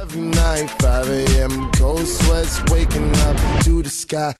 Every night, 5 a.m. Cold sweats waking up to the sky.